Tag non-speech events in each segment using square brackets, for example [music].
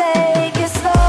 take it slow.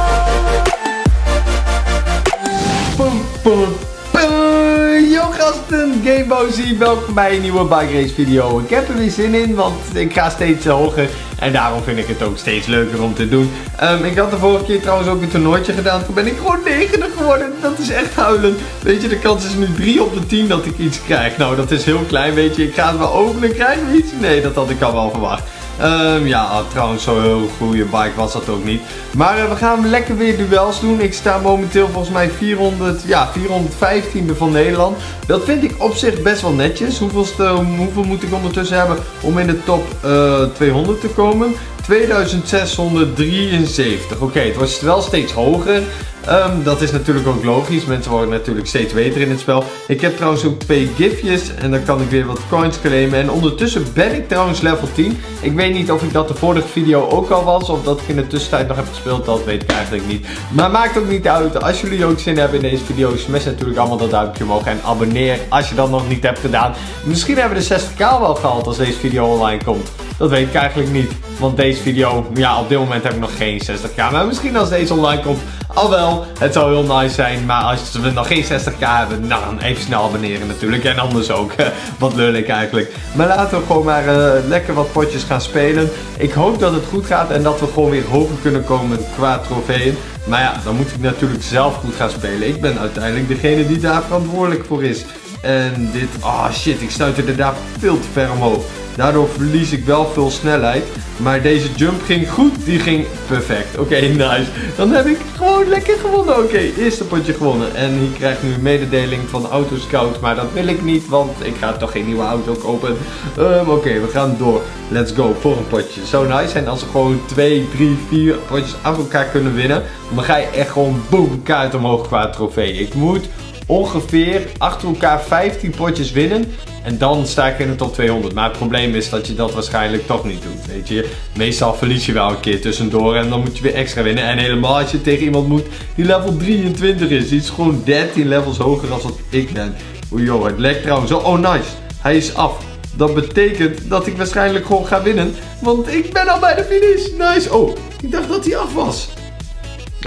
Yo gasten, Gamebozy, welkom bij een nieuwe bike race video. Ik heb er weer zin in, want ik ga steeds hoger en daarom vind ik het ook steeds leuker om te doen. Ehm, ik had de vorige keer trouwens ook een toernooitje gedaan, toen ben ik gewoon negende geworden. Dat is echt huilen. Weet je, de kans is nu 3 op de 10 dat ik iets krijg. Nou, dat is heel klein, weet je. Ik ga het wel openen, krijg ik iets? Nee, dat had ik al wel verwacht. Ehm, ja, trouwens, zo'n heel goede bike was dat ook niet. Maar eh, we gaan lekker weer duels doen. Ik sta momenteel volgens mij 400, ja, 415e van Nederland. Dat vind ik op zich best wel netjes. Hoeveel moet ik ondertussen hebben om in de top eh, 200 te komen? 2673. Oké, het wordt wel steeds hoger. Ehm, dat is natuurlijk ook logisch. Mensen worden natuurlijk steeds beter in het spel. Ik heb trouwens ook twee gifjes. En dan kan ik weer wat coins claimen. En ondertussen ben ik trouwens level 10. Ik weet niet of ik dat de vorige video ook al was. Of dat ik in de tussentijd nog heb gespeeld. Dat weet ik eigenlijk niet. Maar maakt ook niet uit. Als jullie ook zin hebben in deze video. Smash natuurlijk allemaal dat duimpje omhoog. En abonneer als je dat nog niet hebt gedaan. Misschien hebben we de 60k wel gehaald als deze video online komt. Dat weet ik eigenlijk niet. Want deze video, ja op dit moment heb ik nog geen 60k. Maar misschien als deze online komt, al wel. Het zou heel nice zijn. Maar als we nog geen 60k hebben, nou dan even snel abonneren natuurlijk. En anders ook. wat lul ik eigenlijk. Maar laten we gewoon maar uh, lekker wat potjes gaan spelen. Ik hoop dat het goed gaat en dat we gewoon weer hoger kunnen komen qua trofeeën. Maar ja, dan moet ik natuurlijk zelf goed gaan spelen. Ik ben uiteindelijk degene die daar verantwoordelijk voor is. En dit, oh shit, ik stuitte daar veel te ver omhoog. Daardoor verlies ik wel veel snelheid. Maar deze jump ging goed. Die ging perfect. Oké, [laughs] nice. Dan heb ik gewoon lekker gewonnen. Oké, eerste potje gewonnen. En hier krijg ik nu een mededeling van Autoscout. Maar dat wil ik niet, want ik ga toch geen nieuwe auto kopen. Um, Oké, we gaan door. Let's go voor een potje. Zo nice. En als we gewoon 2, 3, 4 potjes af elkaar kunnen winnen. Dan ga je echt gewoon boom, kaart omhoog qua trofee. Ik moet ongeveer achter elkaar 15 potjes winnen. En dan sta ik in de top 200. Maar het probleem is dat je dat waarschijnlijk toch niet doet. Weet je, meestal verlies je wel een keer tussendoor en dan moet je weer extra winnen. En helemaal als je tegen iemand moet die level 23 is. Die is gewoon 13 levels hoger dan wat ik ben. Oeh joh, het lekt trouwens. Oh nice, hij is af. Dat betekent dat ik waarschijnlijk gewoon ga winnen. Want ik ben al bij de finish. Nice. Oh, ik dacht dat hij af was.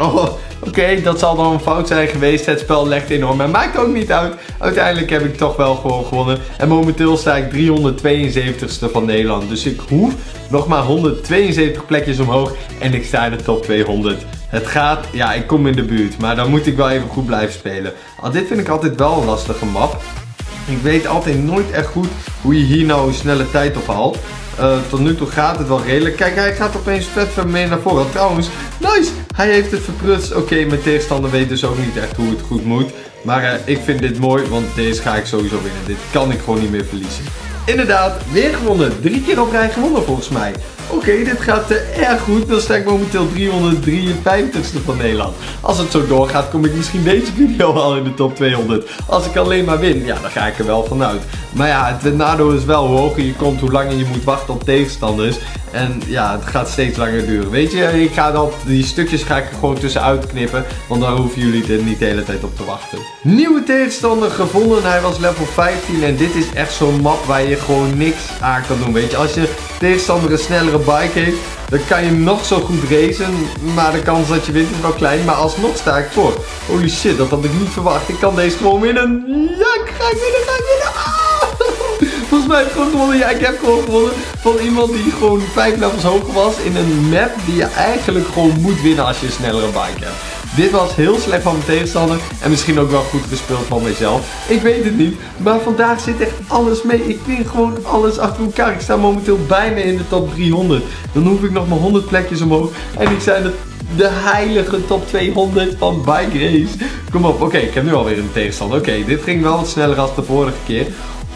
Oh, [laughs] Oké, dat zal dan een fout zijn geweest. Het spel legt enorm. Maar maakt ook niet uit. Uiteindelijk heb ik toch wel gewoon gewonnen. En momenteel sta ik 372ste van Nederland. Dus ik hoef nog maar 172 plekjes omhoog. En ik sta in de top 200. Het gaat, ja, ik kom in de buurt. Maar dan moet ik wel even goed blijven spelen. Al dit vind ik altijd wel een lastige map. Ik weet altijd nooit echt goed hoe je hier nou snelle tijd op haalt. Uh, tot nu toe gaat het wel redelijk. Kijk, hij gaat opeens vet van mee naar voren. Trouwens, nice! Hij heeft het verprutst. Oké, mijn tegenstander weet dus ook niet echt hoe het goed moet. Maar uh, ik vind dit mooi, want deze ga ik sowieso winnen. Dit kan ik gewoon niet meer verliezen. Inderdaad, weer gewonnen. Drie keer op rij gewonnen volgens mij. Oké, dit gaat uh, erg goed. Dan sta ik momenteel 353ste van Nederland. Als het zo doorgaat, kom ik misschien deze video al in de top 200. Als ik alleen maar win, ja, dan ga ik er wel vanuit. Maar ja, het nadeel is wel hoe hoger je komt, hoe langer je moet wachten op tegenstanders. En ja, het gaat steeds langer duren. Weet je, ik ga dan, die stukjes ga ik gewoon tussenuit knippen. Want dan hoeven jullie er niet de hele tijd op te wachten. Nieuwe tegenstander gevonden. Hij was level 15. En dit is echt zo'n map waar je gewoon niks aan kan doen. Weet je, als je tegenstander een snellere bike heeft, dan kan je nog zo goed racen. Maar de kans dat je wint is wel klein. Maar alsnog sta ik voor. Holy shit, dat had ik niet verwacht. Ik kan deze gewoon winnen. Ja, ik ga winnen, ga ik winnen. Volgens mij heb ik gewoon gewonnen. Ja, ik heb gewoon gewonnen van iemand die gewoon 5 levels hoger was in een map die je eigenlijk gewoon moet winnen als je een snellere bike hebt. Dit was heel slecht van mijn tegenstander en misschien ook wel goed gespeeld van mezelf. Ik weet het niet, maar vandaag zit echt alles mee. Ik win gewoon alles achter elkaar. Ik sta momenteel bijna in de top 300. Dan hoef ik nog maar 100 plekjes omhoog en ik zijn de de heilige top 200 van Bike Race. Kom op, oké, ik heb nu alweer een tegenstander. Oké, dit ging wel wat sneller als de vorige keer.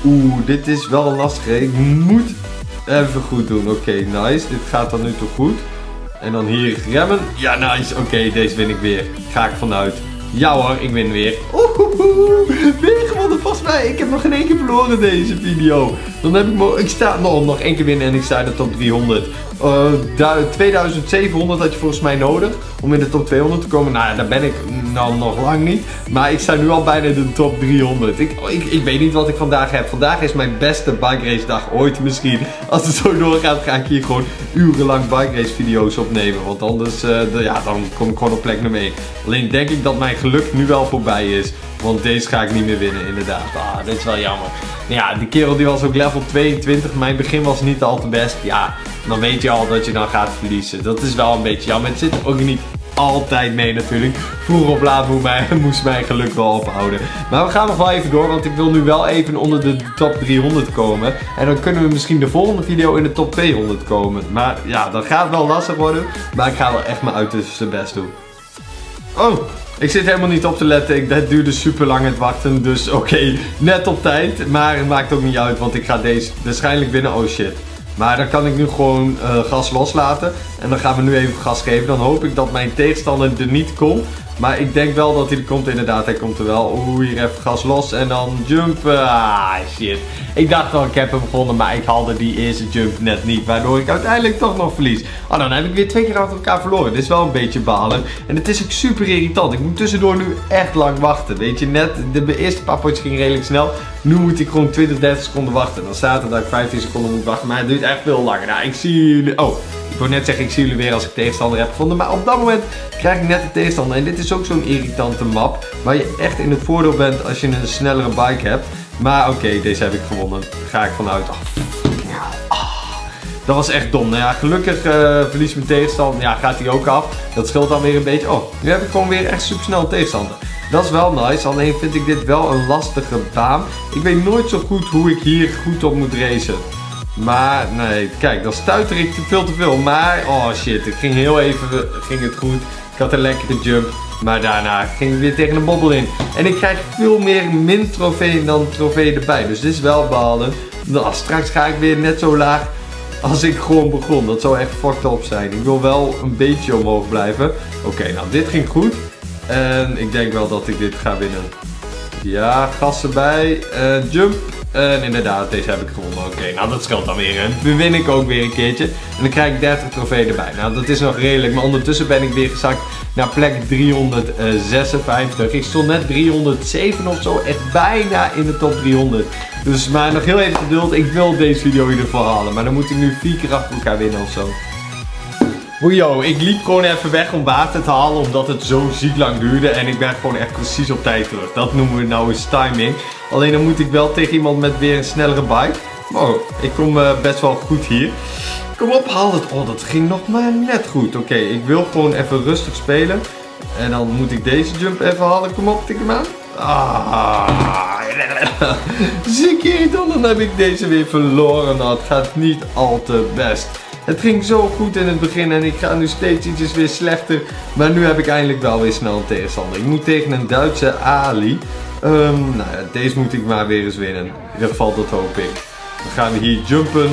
Oeh, dit is wel een lastige. Ik moet even goed doen. Oké, nice. Dit gaat dan nu toch goed. En dan hier remmen. Ja, nice. Oké, deze win ik weer. Ga ik vanuit. Ja hoor, ik win weer. Oeh, weer gewonnen volgens mij. Ik heb nog geen één keer verloren deze video. Dan heb ik, ik sta nog, nog één keer winnen en ik sta in de top 300. Uh, 2700 had je volgens mij nodig om in de top 200 te komen. Nou ja, daar ben ik nou nog lang niet. Maar ik sta nu al bijna in de top 300. Ik, ik, ik weet niet wat ik vandaag heb. Vandaag is mijn beste bike race dag ooit misschien. [laughs] Als het zo doorgaat ga ik hier gewoon urenlang bike race video's opnemen. Want anders de, ja, dan kom ik gewoon op plek nummer 1. Alleen denk ik dat mijn geluk nu wel voorbij is. Want deze ga ik niet meer winnen, inderdaad. Ah, dit is wel jammer. Ja, die kerel die was ook level 22. Mijn begin was niet al te best. Ja, dan weet je al dat je dan gaat verliezen. Dat is wel een beetje jammer. Het zit ook niet altijd mee natuurlijk. Vroeger of laat [laughs] moest mijn geluk wel ophouden. Maar we gaan nog wel even door, want ik wil nu wel even onder de top 300 komen. En dan kunnen we misschien de volgende video in de top 200 komen. Maar ja, dat gaat wel lastig worden. Maar ik ga wel echt mijn uiterste best doen. Oh, ik zit helemaal niet op te letten. Ik, dat duurde super lang het wachten. Dus oké, net op tijd. Maar het maakt ook niet uit, want ik ga deze waarschijnlijk winnen. Oh shit. Maar dan kan ik nu gewoon uh, gas loslaten. En dan gaan we nu even gas geven. Dan hoop ik dat mijn tegenstander er niet komt. Maar ik denk wel dat hij er komt inderdaad. Hij komt er wel. Oeh, hier even gas los. En dan jumpen. Ah, shit. Ik dacht al, ik heb hem gevonden. Maar ik haalde die eerste jump net niet. Waardoor ik uiteindelijk toch nog verlies. Oh, dan heb ik weer twee keer achter elkaar verloren. Dit is wel een beetje balen. En het is ook super irritant. Ik moet tussendoor nu echt lang wachten. Weet je, net de eerste paar potjes ging redelijk snel. Nu moet ik gewoon 20, 30 seconden wachten. Dan staat er dat ik 15 seconden moet wachten. Maar het duurt echt veel langer. Nou, ik zie jullie... Oh, ik wil net zeggen, ik zie jullie weer als ik tegenstander heb gevonden. Maar op dat moment krijg ik net de tegenstander. En dit is ook zo'n irritante map. Waar je echt in het voordeel bent als je een snellere bike hebt. Maar oké, deze heb ik gewonnen. Daar ga ik vanuit. Oh. Dat was echt dom. Nou ja, gelukkig uh, verliest mijn tegenstander. Ja, gaat hij ook af. Dat scheelt dan weer een beetje. Oh, nu heb ik gewoon weer echt super snel tegenstander. Dat is wel nice, alleen vind ik dit wel een lastige baan. Ik weet nooit zo goed hoe ik hier goed op moet racen. Maar nee, kijk, dan stuiter ik veel te veel. Maar, oh shit, het ging heel even ging het goed. Ik had een lekkere jump. Maar daarna ging ik weer tegen een bobbel in. En ik krijg veel meer min trofee dan trofee erbij. Dus dit is wel behalen. Nou, straks ga ik weer net zo laag als ik gewoon begon. Dat zou echt fucked up zijn. Ik wil wel een beetje omhoog blijven. Oké, nou dit ging goed. En ik denk wel dat ik dit ga winnen. Ja, gas erbij. Uh, jump. En inderdaad, deze heb ik gewonnen. Oké, nou dat scheelt dan weer. Nu win ik ook weer een keertje. En dan krijg ik 30 trofee erbij. Nou, dat is nog redelijk. Maar ondertussen ben ik weer gezakt naar plek 356. Ik stond net 307 of zo. Echt bijna in de top 300. Dus maar nog heel even geduld. Ik wil deze video in ieder geval halen. Maar dan moet ik nu vier keer achter elkaar winnen of zo. Yo, ik liep gewoon even weg om water te halen omdat het zo ziek lang duurde en ik ben gewoon echt precies op tijd terug. Dat noemen we nou eens timing. Alleen dan moet ik wel tegen iemand met weer een snellere bike. Oh, ik kom uh, best wel goed hier. Kom op, haal het. Oh, dat ging nog maar net goed. Oké, ik wil gewoon even rustig spelen. En dan moet ik deze jump even halen. Kom op, tik hem aan. Ah, [laughs] ziek irritant. Dan heb ik deze weer verloren. Nou, het gaat niet al te best. Het ging zo goed in het begin en ik ga nu steeds ietsjes weer slechter. Maar nu heb ik eindelijk wel weer snel een tegenstander. Ik moet tegen een Duitse Ali. Um, nou ja, deze moet ik maar weer eens winnen. In ieder geval, dat hoop ik. Dan gaan we hier jumpen.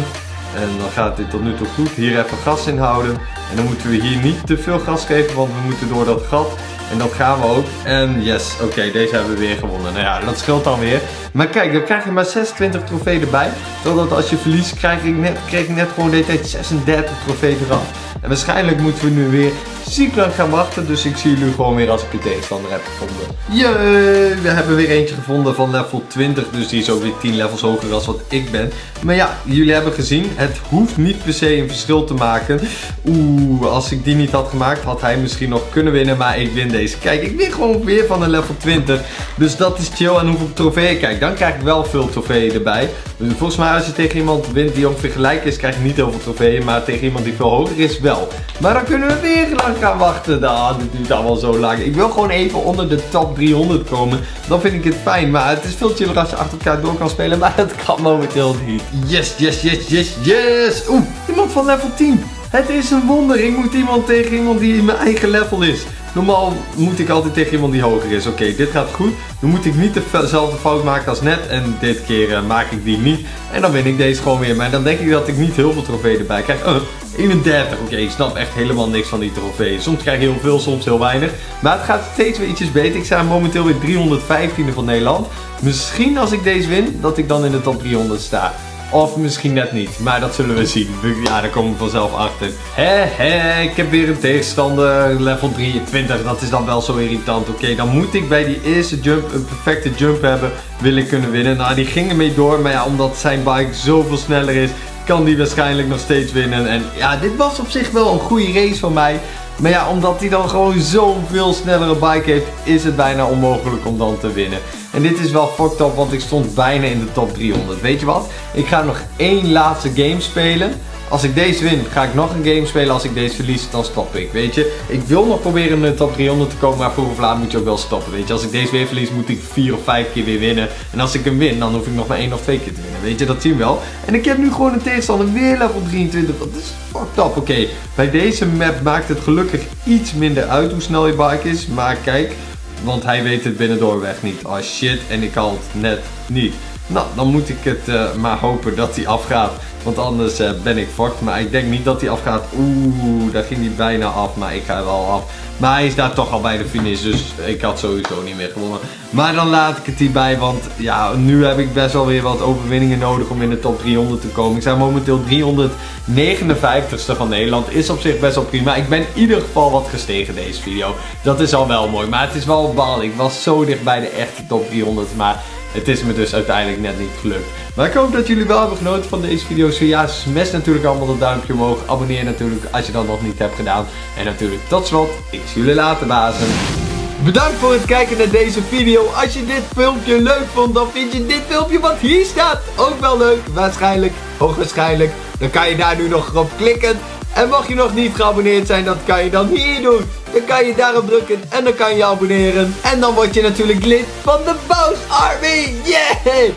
En dan gaat dit tot nu toe goed. Hier even gas inhouden. En dan moeten we hier niet te veel gas geven, want we moeten door dat gat. En dat gaan we ook. En yes, oké, deze hebben we weer gewonnen. Nou ja, dat scheelt dan weer. Maar kijk, dan krijg je maar 26 trofee erbij. Totdat als je verliest, krijg ik net, kreeg ik net gewoon deze tijd 36 trofee eraf. En waarschijnlijk moeten we nu weer ziek lang gaan wachten. Dus ik zie jullie gewoon weer als ik de tegenstander heb gevonden. Jee, we hebben weer eentje gevonden van level 20. Dus die is ook weer 10 levels hoger dan wat ik ben. Maar ja, jullie hebben gezien, het hoeft niet per se een verschil te maken. Oeh, als ik die niet had gemaakt, had hij misschien nog kunnen winnen. Maar ik win deze. Kijk, ik win gewoon weer van de level 20. Dus dat is chill. En hoeveel trofeeën kijk, dan krijg ik wel veel trofeeën erbij. Volgens mij als je tegen iemand wint die ongeveer gelijk is, krijg je niet heel veel trofeeën. Maar tegen iemand die veel hoger is, wel. Maar dan kunnen we weer lang gaan wachten. Nou, dit duurt allemaal zo lang. Ik wil gewoon even onder de top 300 komen. Dan vind ik het fijn. Maar het is veel chiller als je achter elkaar door kan spelen. [laughs] Maar dat kan momenteel niet. Yes, yes, yes, yes, yes. Oeh, iemand van level 10. Het is een wonder. Ik moet iemand tegen iemand die in mijn eigen level is. Normaal moet ik altijd tegen iemand die hoger is. Oké, dit gaat goed. Dan moet ik niet dezelfde fout maken als net. En dit keer uh, maak ik die niet. En dan win ik deze gewoon weer. Maar dan denk ik dat ik niet heel veel trofeeën erbij krijg. Uh, 31. Oké, ik snap echt helemaal niks van die trofeeën. Soms krijg je heel veel, soms heel weinig. Maar het gaat steeds weer ietsjes beter. Ik sta momenteel weer 315e van Nederland. Misschien als ik deze win, dat ik dan in de top 300 sta. Of misschien net niet. Maar dat zullen we zien. Ja, daar komen we vanzelf achter. Hé, hé, ik heb weer een tegenstander. Level 23. Dat is dan wel zo irritant. Oké, dan moet ik bij die eerste jump een perfecte jump hebben. Wil ik kunnen winnen. Nou, die ging ermee door. Maar ja, omdat zijn bike zoveel sneller is, kan die waarschijnlijk nog steeds winnen. En ja, dit was op zich wel een goede race van mij. Maar ja, omdat hij dan gewoon zo'n veel snellere bike heeft, is het bijna onmogelijk om dan te winnen. En dit is wel fucked up, want ik stond bijna in de top 300. Weet je wat? Ik ga nog één laatste game spelen. Als ik deze win, ga ik nog een game spelen. Als ik deze verlies, dan stop ik. Weet je, ik wil nog proberen in de top 300 te komen. Maar vroeg of laat moet je ook wel stoppen. Weet je, als ik deze weer verlies, moet ik vier of vijf keer weer winnen. En als ik hem win, dan hoef ik nog maar één of twee keer te winnen. Weet je, dat zien we wel. En ik heb nu gewoon een tegenstander weer level 23. Dat is fucked up. Oké, bij deze map maakt het gelukkig iets minder uit hoe snel je bike is. Maar kijk, want hij weet het binnendoorweg niet. Oh shit, en ik kan het net niet. Nou, dan moet ik het uh, maar hopen dat hij afgaat. Want anders uh, ben ik fucked. Maar ik denk niet dat hij afgaat. Oeh, daar ging hij bijna af. Maar ik ga wel af. Maar hij is daar toch al bij de finish. Dus ik had sowieso niet meer gewonnen. Maar dan laat ik het hierbij. Want ja, nu heb ik best wel weer wat overwinningen nodig om in de top 300 te komen. Ik sta momenteel 359ste van Nederland. Is op zich best wel prima. Ik ben in ieder geval wat gestegen deze video. Dat is al wel mooi. Maar het is wel bal. Ik was zo dicht bij de echte top 300. Maar het is me dus uiteindelijk net niet gelukt. Maar ik hoop dat jullie wel hebben genoten van deze video. Zo ja, smash natuurlijk allemaal dat duimpje omhoog. Abonneer natuurlijk als je dat nog niet hebt gedaan. En natuurlijk tot slot, ik zie jullie later bazen. Bedankt voor het kijken naar deze video. Als je dit filmpje leuk vond, dan vind je dit filmpje wat hier staat ook wel leuk. Waarschijnlijk, hoogwaarschijnlijk. Dan kan je daar nu nog op klikken. En mocht je nog niet geabonneerd zijn, dat kan je dan hier doen. Dan kan je daarop drukken en dan kan je abonneren. En dan word je natuurlijk lid van de Boos Army. Yeah!